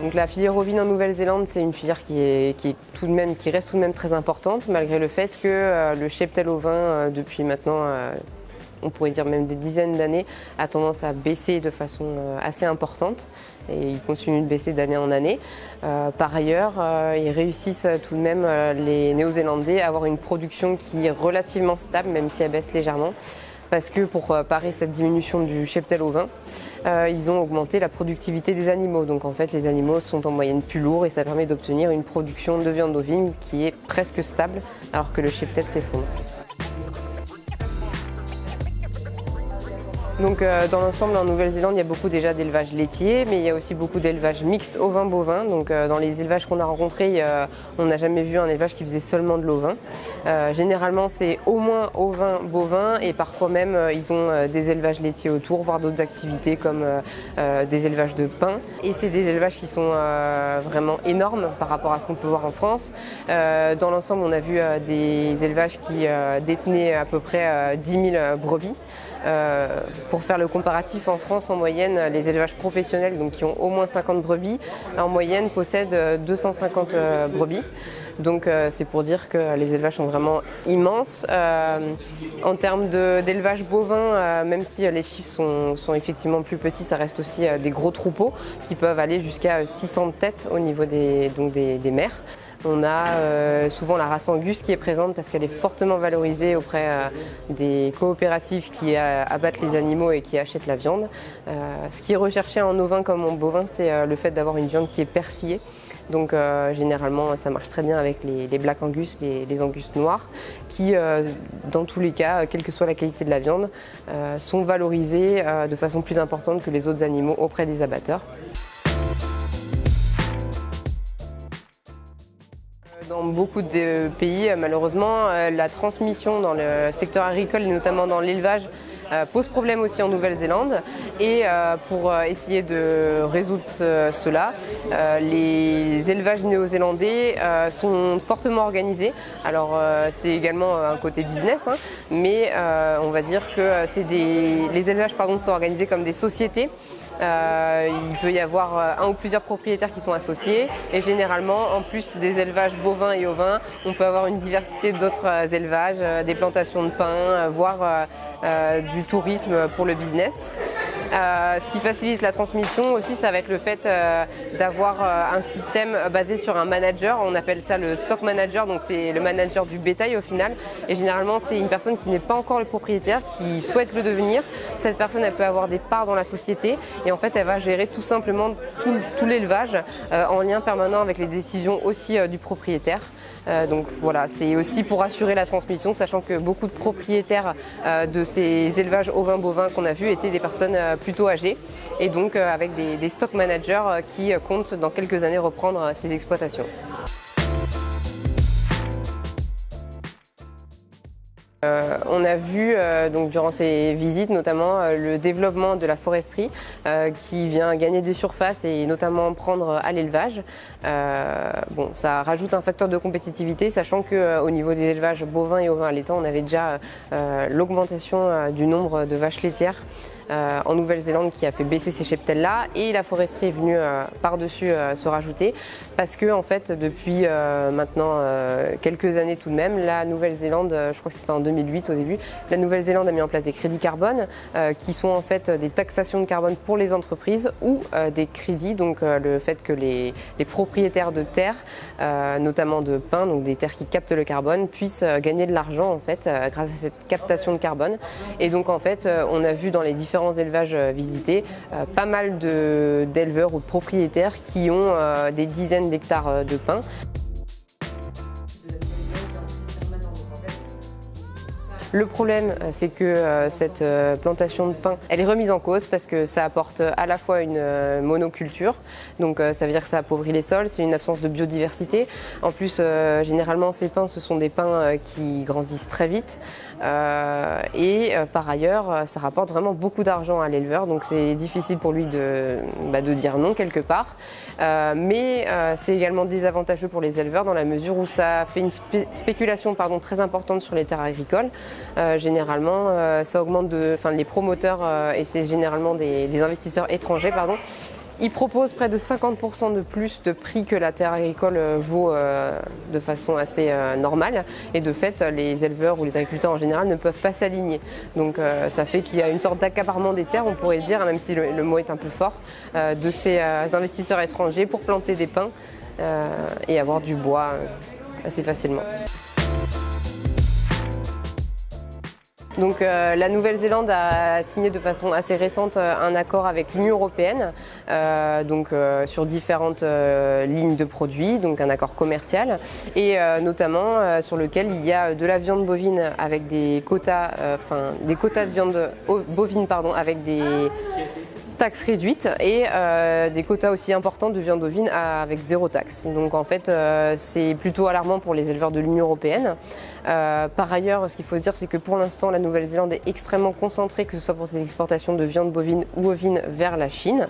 Donc la filière ovine en Nouvelle-Zélande, c'est une filière qui, est, tout de même, qui reste tout de même très importante, malgré le fait que euh, le cheptel ovin, euh, depuis maintenant, euh, on pourrait dire même des dizaines d'années, a tendance à baisser de façon assez importante. Et il continue de baisser d'année en année. par ailleurs, ils réussissent tout de même, les Néo-Zélandais, à avoir une production qui est relativement stable, même si elle baisse légèrement parce que pour parer cette diminution du cheptel au vin, euh, ils ont augmenté la productivité des animaux. Donc en fait, les animaux sont en moyenne plus lourds et ça permet d'obtenir une production de viande ovine qui est presque stable alors que le cheptel s'effondre. Donc euh, dans l'ensemble en Nouvelle-Zélande il y a beaucoup déjà d'élevage laitier mais il y a aussi beaucoup d'élevage mixte ovin-bovin. Donc euh, dans les élevages qu'on a rencontrés on n'a jamais vu un élevage qui faisait seulement de l'ovin. Euh, généralement c'est au moins ovin-bovin et parfois même ils ont des élevages laitiers autour, voire d'autres activités comme des élevages de pain. Et c'est des élevages qui sont vraiment énormes par rapport à ce qu'on peut voir en France. dans l'ensemble on a vu des élevages qui détenaient à peu près 10 000 brebis. Euh, pour faire le comparatif, en France, en moyenne, les élevages professionnels, qui ont au moins 50 brebis, en moyenne possèdent 250 euh, brebis. Donc euh, c'est pour dire que les élevages sont vraiment immenses. en termes d'élevage bovin, même si les chiffres sont, effectivement plus petits, ça reste aussi des gros troupeaux qui peuvent aller jusqu'à 600 têtes au niveau des, donc des, des mers. On a euh, souvent la race Angus qui est présente parce qu'elle est fortement valorisée auprès euh, des coopératives qui euh, abattent les animaux et qui achètent la viande. ce qui est recherché en ovin comme en bovin, c'est le fait d'avoir une viande qui est persillée. Donc généralement ça marche très bien avec les, Black Angus, les, Angus noirs, qui dans tous les cas, quelle que soit la qualité de la viande, sont valorisés de façon plus importante que les autres animaux auprès des abatteurs. Dans beaucoup de pays, malheureusement, euh, la transmission dans le secteur agricole et notamment dans l'élevage euh, pose problème aussi en Nouvelle-Zélande. Et euh, pour essayer de résoudre cela, les élevages néo-zélandais sont fortement organisés. Alors c'est également un côté business, hein, mais on va dire que des, les élevages pardon, sont organisés comme des sociétés euh, il peut y avoir euh, un ou plusieurs propriétaires qui sont associés et généralement, en plus des élevages bovins et ovins, on peut avoir une diversité d'autres euh, élevages, des plantations de pain, voire du tourisme pour le business. Euh, ce qui facilite la transmission aussi, ça va être le fait euh, d'avoir euh, un système basé sur un manager. On appelle ça le stock manager, donc c'est le manager du bétail au final. Et généralement, c'est une personne qui n'est pas encore le propriétaire, qui souhaite le devenir. Cette personne, elle peut avoir des parts dans la société et en fait, elle va gérer tout simplement tout, l'élevage en lien permanent avec les décisions aussi du propriétaire. donc voilà, c'est aussi pour assurer la transmission, sachant que beaucoup de propriétaires de ces élevages ovins bovins qu'on a vus étaient des personnes plutôt âgés et donc euh, avec des, stock managers euh, qui comptent dans quelques années reprendre ces exploitations. Euh, on a vu donc durant ces visites notamment le développement de la foresterie qui vient gagner des surfaces et notamment prendre à l'élevage. bon, ça rajoute un facteur de compétitivité, sachant qu'au niveau des élevages bovins et ovins allaitants, on avait déjà l'augmentation du nombre de vaches laitières euh, en Nouvelle-Zélande qui a fait baisser ces cheptels-là et la foresterie est venue euh, par-dessus euh, se rajouter parce que en fait depuis maintenant quelques années tout de même, la Nouvelle-Zélande, je crois que c'était en 2008 au début, la Nouvelle-Zélande a mis en place des crédits carbone qui sont en fait des taxations de carbone pour les entreprises ou des crédits, donc le fait que les, propriétaires de terres, notamment de pins, donc des terres qui captent le carbone, puissent gagner de l'argent en fait grâce à cette captation de carbone. Et donc en fait on a vu dans les différents élevages euh, visités, euh, pas mal d'éleveurs ou de propriétaires qui ont euh, des dizaines d'hectares de pins. Le problème, c'est que cette plantation de pin, elle est remise en cause parce que ça apporte à la fois une monoculture, donc ça veut dire que ça appauvrit les sols, c'est une absence de biodiversité. En plus, généralement, ces pins, ce sont des pins qui grandissent très vite. Euh, et euh, par ailleurs, euh, ça rapporte vraiment beaucoup d'argent à l'éleveur, donc c'est difficile pour lui de, bah, de, dire non quelque part. mais c'est également désavantageux pour les éleveurs dans la mesure où ça fait une spéculation pardon, très importante sur les terres agricoles. Généralement, ça augmente de, les promoteurs et c'est généralement des, investisseurs étrangers, pardon, il propose près de 50% de plus de prix que la terre agricole euh, vaut euh, de façon assez euh, normale. Et de fait, les éleveurs ou les agriculteurs en général ne peuvent pas s'aligner. Donc ça fait qu'il y a une sorte d'accaparement des terres, on pourrait dire, même si le, mot est un peu fort, de ces investisseurs étrangers pour planter des pins et avoir du bois assez facilement. Donc euh, la Nouvelle-Zélande a signé de façon assez récente euh, un accord avec l'Union européenne, euh, donc sur différentes lignes de produits, donc un accord commercial, et notamment sur lequel il y a de la viande bovine avec des quotas, enfin des quotas de viande bovine pardon, avec des taxes réduites et des quotas aussi importants de viande bovine avec zéro taxe. Donc en fait, c'est plutôt alarmant pour les éleveurs de l'Union européenne. Euh, par ailleurs, ce qu'il faut se dire, c'est que pour l'instant, la Nouvelle-Zélande est extrêmement concentrée, que ce soit pour ses exportations de viande bovine ou ovine vers la Chine.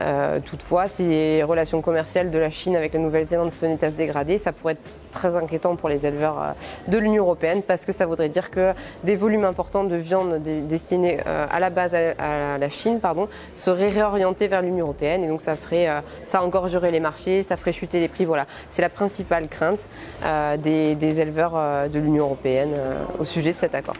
Euh, toutefois, si les relations commerciales de la Chine avec la Nouvelle-Zélande venaient à se dégrader, ça pourrait être très inquiétant pour les éleveurs euh, de l'Union européenne parce que ça voudrait dire que des volumes importants de viande destinés à la base à la Chine pardon, seraient réorientés vers l'Union européenne et donc ça ferait, ça engorgerait les marchés, ça ferait chuter les prix. Voilà, c'est la principale crainte des, éleveurs de l'Union européenne au sujet de cet accord.